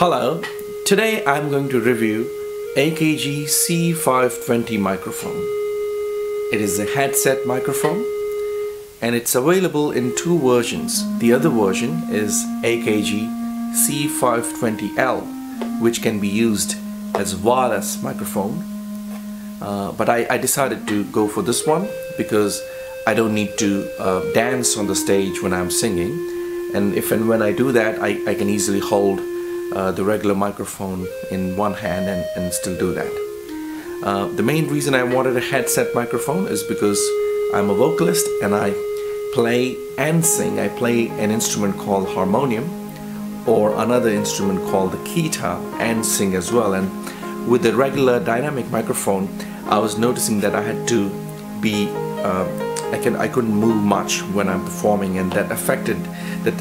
Hello, today I'm going to review AKG C520 microphone. It is a headset microphone and it's available in two versions. The other version is AKG C520L which can be used as wireless microphone uh, but I, I, decided to go for this one because I don't need to uh, dance on the stage when I'm singing and if and when I do that I, I can easily hold uh, the regular microphone in one hand and, and still do that. Uh, the main reason I wanted a headset microphone is because I'm a vocalist and I play and sing. I play an instrument called harmonium or another instrument called the guitar and sing as well and with the regular dynamic microphone I was noticing that I had to be uh, I can I couldn't move much when I'm performing and that affected that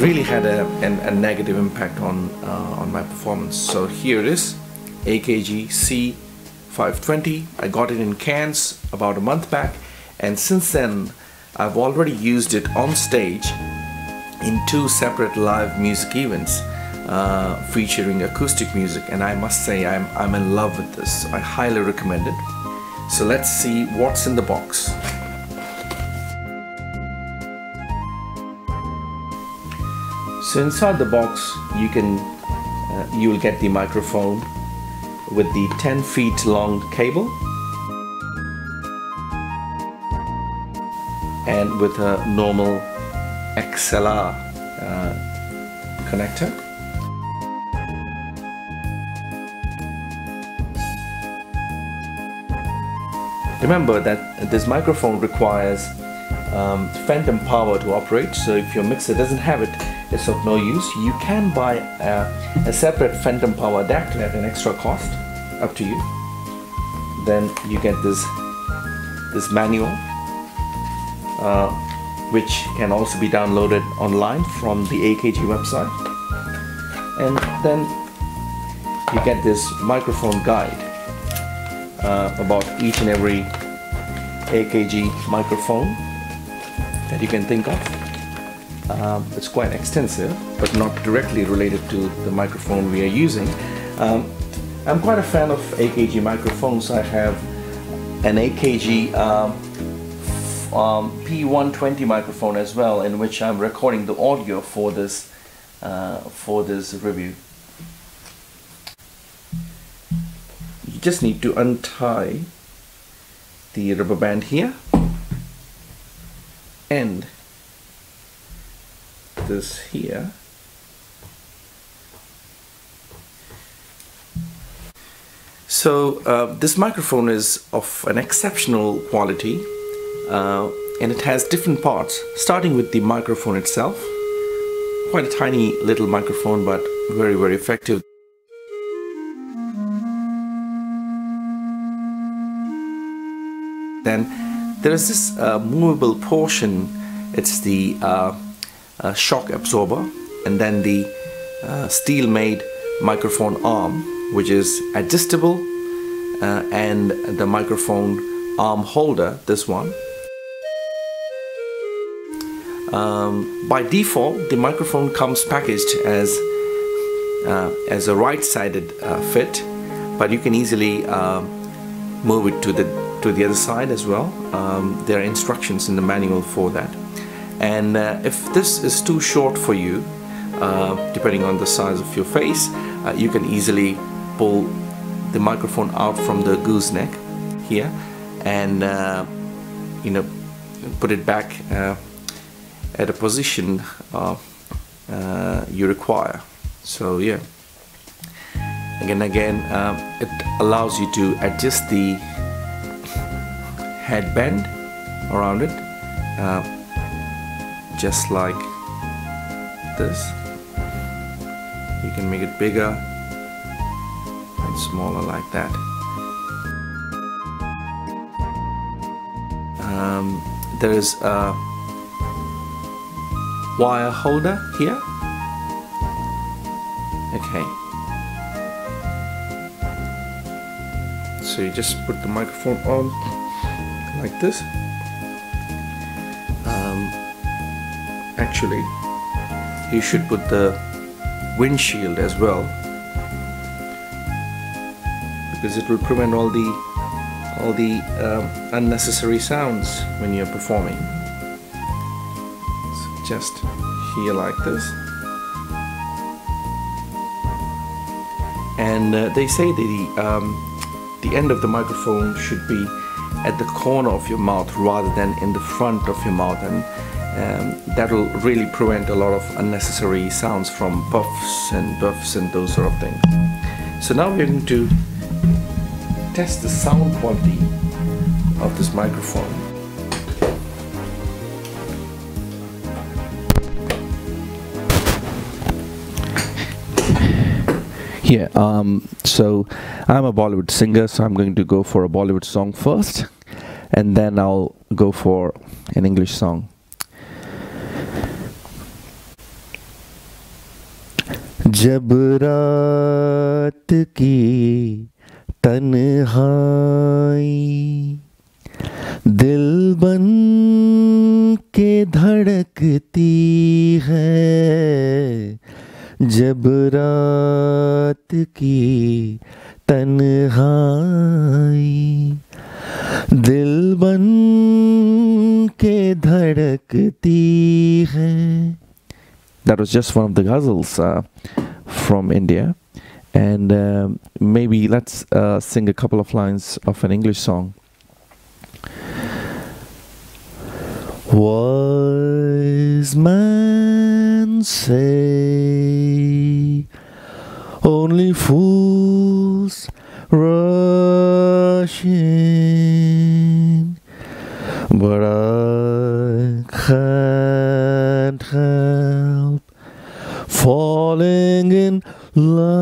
really had a, an, a negative impact on uh, on my performance. So here it is AKG C520 I got it in cans about a month back and since then I've already used it on stage in two separate live music events uh, featuring acoustic music and I must say I'm, I'm in love with this. I highly recommend it. So let's see what's in the box So inside the box you can uh, you will get the microphone with the 10 feet long cable and with a normal XLR uh, connector. Remember that this microphone requires um, phantom power to operate so if your mixer doesn't have it it's of no use. You can buy a, a separate phantom power adapter at an extra cost up to you. Then you get this this manual uh, which can also be downloaded online from the AKG website. And then you get this microphone guide uh, about each and every AKG microphone that you can think of. Um, it's quite extensive, but not directly related to the microphone we are using. Um, I'm quite a fan of AKG microphones. I have an AKG um, um, P120 microphone as well, in which I'm recording the audio for this uh, for this review. You just need to untie the rubber band here and this here. So uh, this microphone is of an exceptional quality uh, and it has different parts starting with the microphone itself. Quite a tiny little microphone but very very effective. Then there is this uh, movable portion. It's the uh, uh, shock absorber and then the uh, steel made microphone arm which is adjustable uh, and the microphone arm holder this one um, by default the microphone comes packaged as uh, as a right-sided fit but you can easily move it to the to the other side as well. Um, there are instructions in the manual for that. And uh, if this is too short for you, uh, depending on the size of your face, uh, you can easily pull the microphone out from the gooseneck here and uh, you know put it back uh, at a position uh, you require. So yeah again again it allows you to adjust the headband around it just like this. You can make it bigger and smaller like that. Um, there is a wire holder here. Okay. So you just put the microphone on like this actually you should put the windshield as well because it will prevent all the all the um, unnecessary sounds when you're performing. So just here like this. And uh, they say the um, the end of the microphone should be at the corner of your mouth rather than in the front of your mouth and um, that will really prevent a lot of unnecessary sounds from puffs and buffs and those sort of things. So now we're going to test the sound quality of this microphone. Yeah, um, so I'm a Bollywood singer, so I'm going to go for a Bollywood song first, and then I'll go for an English song. जब रात की तन्हाई दिल बन के धड़कती है जब रात की तन्हाई दिल बन के धड़कती है। That was just one of the ghazals uh, from India. And uh, maybe let's uh, sing a couple of lines of an English song. Wise man say only fools rush in, but I can't falling in love